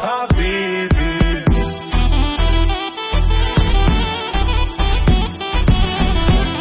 How